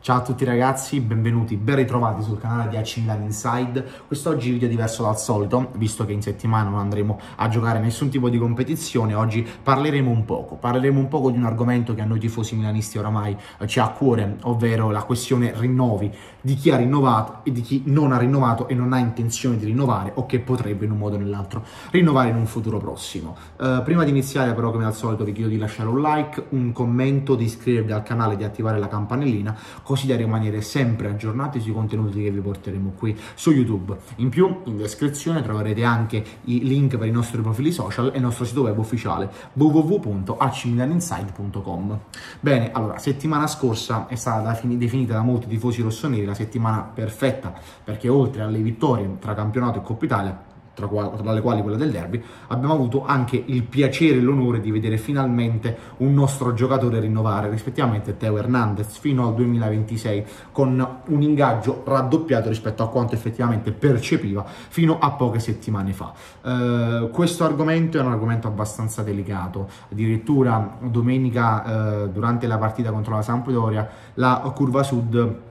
Ciao a tutti ragazzi, benvenuti, ben ritrovati sul canale di AC Inside. Quest'oggi video diverso dal solito, visto che in settimana non andremo a giocare nessun tipo di competizione, oggi parleremo un poco. Parleremo un poco di un argomento che a noi tifosi milanisti oramai eh, ci ha a cuore, ovvero la questione rinnovi, di chi ha rinnovato e di chi non ha rinnovato e non ha intenzione di rinnovare o che potrebbe in un modo o nell'altro rinnovare in un futuro prossimo. Uh, prima di iniziare però come al solito vi chiedo di lasciare un like, un commento, di iscrivervi al canale, di attivare la campanellina così da rimanere sempre aggiornati sui contenuti che vi porteremo qui su YouTube. In più, in descrizione troverete anche i link per i nostri profili social e il nostro sito web ufficiale www.acmilaninside.com. Bene, allora, settimana scorsa è stata definita da molti tifosi rossoneri la settimana perfetta perché oltre alle vittorie tra campionato e Coppa Italia tra, tra, le quali quella del derby, abbiamo avuto anche il piacere e l'onore di vedere finalmente un nostro giocatore rinnovare, rispettivamente Teo Hernandez, fino al 2026, con un ingaggio raddoppiato rispetto a quanto effettivamente percepiva fino a poche settimane fa. Uh, questo argomento è un argomento abbastanza delicato, addirittura domenica uh, durante la partita contro la Sampdoria la curva sud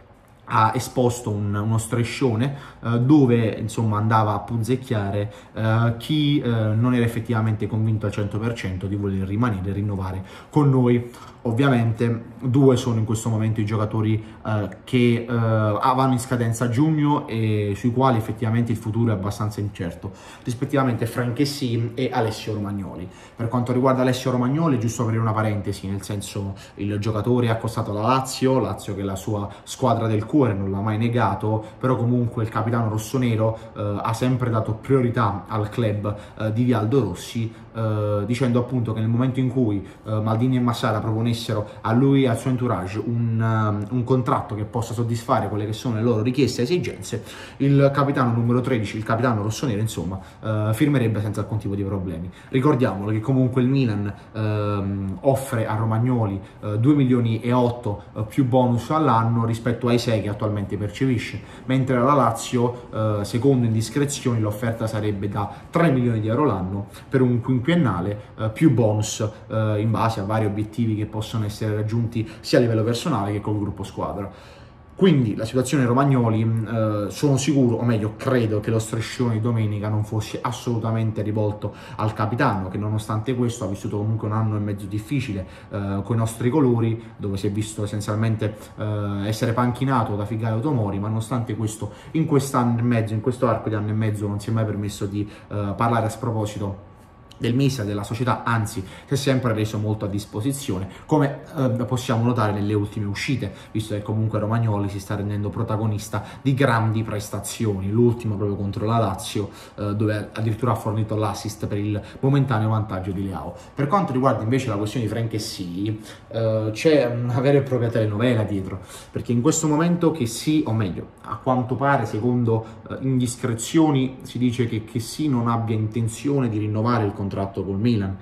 ha esposto un, uno striscione eh, dove insomma andava a punzecchiare eh, chi eh, non era effettivamente convinto al 100% di voler rimanere e rinnovare con noi. Ovviamente due sono in questo momento i giocatori eh, che eh, vanno in scadenza giugno e sui quali effettivamente il futuro è abbastanza incerto, rispettivamente Franchessi e Alessio Romagnoli. Per quanto riguarda Alessio Romagnoli, giusto aprire una parentesi, nel senso il giocatore è accostato alla Lazio, Lazio che è la sua squadra del cuore, non l'ha mai negato, però comunque il capitano rossonero eh, ha sempre dato priorità al club eh, di Vialdo Rossi, eh, dicendo appunto che nel momento in cui eh, Maldini e Massara proponessero a lui e al suo entourage un, um, un, contratto che possa soddisfare quelle che sono le loro richieste e esigenze, il capitano numero 13, il capitano rossonero, insomma, eh, firmerebbe senza alcun tipo di problemi. Ricordiamolo che comunque il Milan ehm, offre a Romagnoli 2 milioni e 8 più bonus all'anno rispetto ai 6 che attualmente percepisce, mentre alla Lazio, eh, secondo indiscrezioni, l'offerta sarebbe da 3 milioni di euro l'anno per un quinquennale eh, più bonus eh, in base a vari obiettivi che possono essere raggiunti sia a livello personale che col gruppo squadra. Quindi la situazione Romagnoli, eh, sono sicuro, o meglio credo che lo striscione di domenica non fosse assolutamente rivolto al capitano, che nonostante questo ha vissuto comunque un anno e mezzo difficile eh, con i nostri colori, dove si è visto essenzialmente eh, essere panchinato da Figaio Tomori, ma nonostante questo in quest'anno e mezzo, in questo arco di anno e mezzo non si è mai permesso di eh, parlare a sproposito del MISA, della società, anzi si è sempre reso molto a disposizione, come eh, possiamo notare nelle ultime uscite, visto che comunque Romagnoli si sta rendendo protagonista di grandi prestazioni, l'ultima proprio contro la Lazio, eh, dove addirittura ha fornito l'assist per il momentaneo vantaggio di Leao. Per quanto riguarda invece la questione di Frank sì, eh, c'è una vera e propria telenovela dietro, perché in questo momento che sì, o meglio, a quanto pare, secondo eh, indiscrezioni, si dice che, che sì non abbia intenzione di rinnovare il contratto contratto col Milan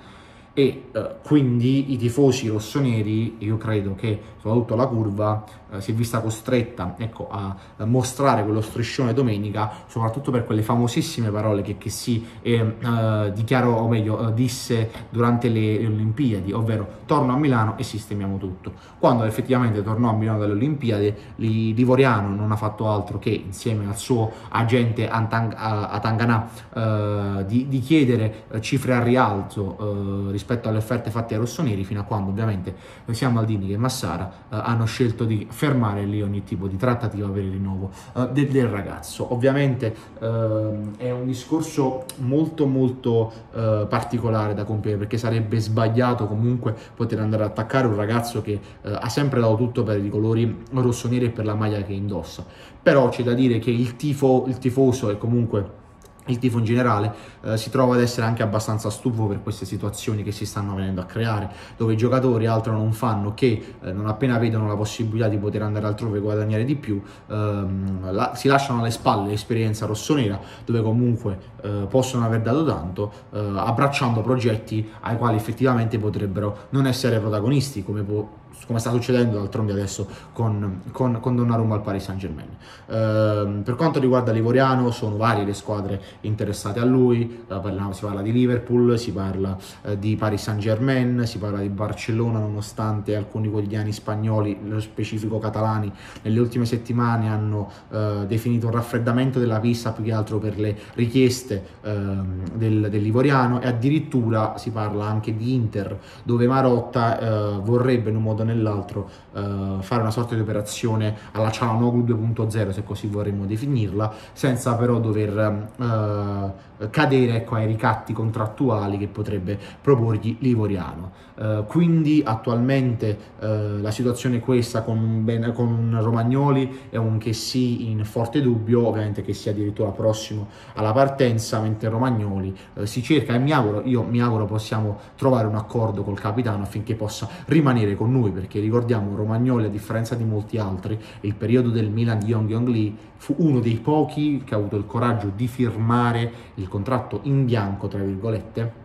e eh, quindi i tifosi rossoneri, io credo che soprattutto la curva eh, si è vista costretta ecco, a, a, mostrare quello striscione domenica, soprattutto per quelle famosissime parole che, che si eh, dichiarò, o meglio, eh, disse durante le, le, Olimpiadi, ovvero torno a Milano e sistemiamo tutto. Quando effettivamente tornò a Milano dalle Olimpiadi, l'Ivoriano non ha fatto altro che, insieme al suo agente Antang, a, Tanganà, eh, di, di, chiedere cifre a rialzo rispetto rispetto alle offerte fatte ai rossoneri fino a quando ovviamente sia Maldini che Massara eh, hanno scelto di fermare lì ogni tipo di trattativa per il rinnovo eh, del, del, ragazzo. Ovviamente eh, è un discorso molto molto eh, particolare da compiere perché sarebbe sbagliato comunque poter andare ad attaccare un ragazzo che eh, ha sempre dato tutto per i colori rossoneri e per la maglia che indossa. Però c'è da dire che il, tifo, il tifoso è comunque il tifo in generale eh, si trova ad essere anche abbastanza stufo per queste situazioni che si stanno venendo a creare, dove i giocatori altro non fanno che eh, non appena vedono la possibilità di poter andare altrove e guadagnare di più, ehm, la, si lasciano alle spalle l'esperienza rossonera, dove comunque eh, possono aver dato tanto, eh, abbracciando progetti ai quali effettivamente potrebbero non essere protagonisti, come può come sta succedendo d'altronde adesso con, con, con Donnarumma al Paris Saint Germain. Eh, per quanto riguarda Livoriano, sono varie le squadre interessate a lui, eh, si parla di Liverpool, si parla eh, di Paris Saint Germain, si parla di Barcellona, nonostante alcuni quotidiani spagnoli, nello specifico catalani, nelle ultime settimane hanno eh, definito un raffreddamento della pista più che altro per le richieste ehm, del, del Livoriano e addirittura si parla anche di Inter, dove Marotta eh, vorrebbe in un modo nell'altro uh, fare una sorta di operazione alla Cialanoglu 2.0 se così vorremmo definirla senza però dover uh, cadere ecco, ai ricatti contrattuali che potrebbe proporgli Livoriano. Uh, quindi attualmente la situazione è questa con, ben, con Romagnoli è un che sì in forte dubbio ovviamente che sia addirittura prossimo alla partenza mentre Romagnoli si cerca e mi auguro io mi auguro possiamo trovare un accordo col capitano affinché possa rimanere con noi perché ricordiamo Romagnoli a differenza di molti altri, il periodo del Milan di Yong Yong Lee fu uno dei pochi che ha avuto il coraggio di firmare il contratto in bianco, tra virgolette,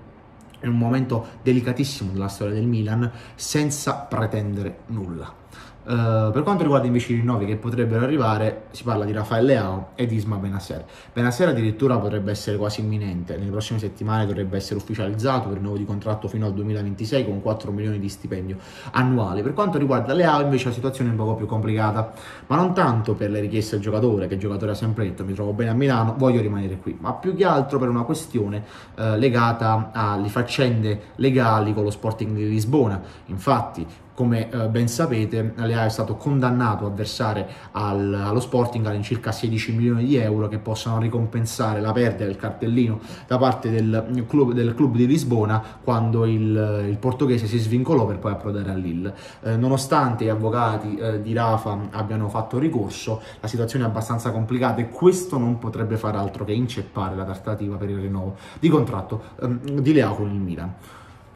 in un momento delicatissimo della storia del Milan senza pretendere nulla. Uh, per quanto riguarda invece i rinnovi che potrebbero arrivare, si parla di Rafael Leao e di Isma Benasser. Benasser addirittura potrebbe essere quasi imminente, nelle prossime settimane dovrebbe essere ufficializzato per rinnovo di contratto fino al 2026 con 4 milioni di stipendio annuali. Per quanto riguarda Leao invece la situazione è un poco più complicata, ma non tanto per le richieste del giocatore, che il giocatore ha sempre detto mi trovo bene a Milano, voglio rimanere qui, ma più che altro per una questione uh, legata alle faccende legali con lo Sporting di Lisbona. Infatti come eh, ben sapete Leao è stato condannato a versare al, allo Sporting all'incirca 16 milioni di euro che possano ricompensare la perdita del cartellino da parte del club, del club di Lisbona quando il, il, portoghese si svincolò per poi approdare a Lille. Eh, nonostante gli avvocati eh, di Rafa abbiano fatto ricorso, la situazione è abbastanza complicata e questo non potrebbe far altro che inceppare la trattativa per il rinnovo di contratto ehm, di Leao con il Milan.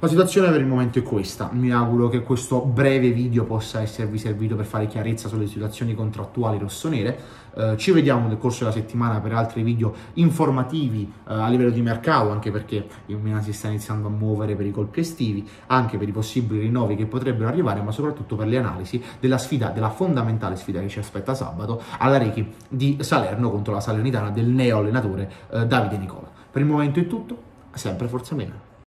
La situazione per il momento è questa, mi auguro che questo breve video possa esservi servito per fare chiarezza sulle situazioni contrattuali rossonere, eh, ci vediamo nel corso della settimana per altri video informativi eh, a livello di mercato, anche perché il Milan si sta iniziando a muovere per i colpi estivi, anche per i possibili rinnovi che potrebbero arrivare, ma soprattutto per le analisi della sfida, della fondamentale sfida che ci aspetta sabato alla Rechi di Salerno contro la Salernitana del neo allenatore eh, Davide Nicola. Per il momento è tutto, sempre Forza Milan.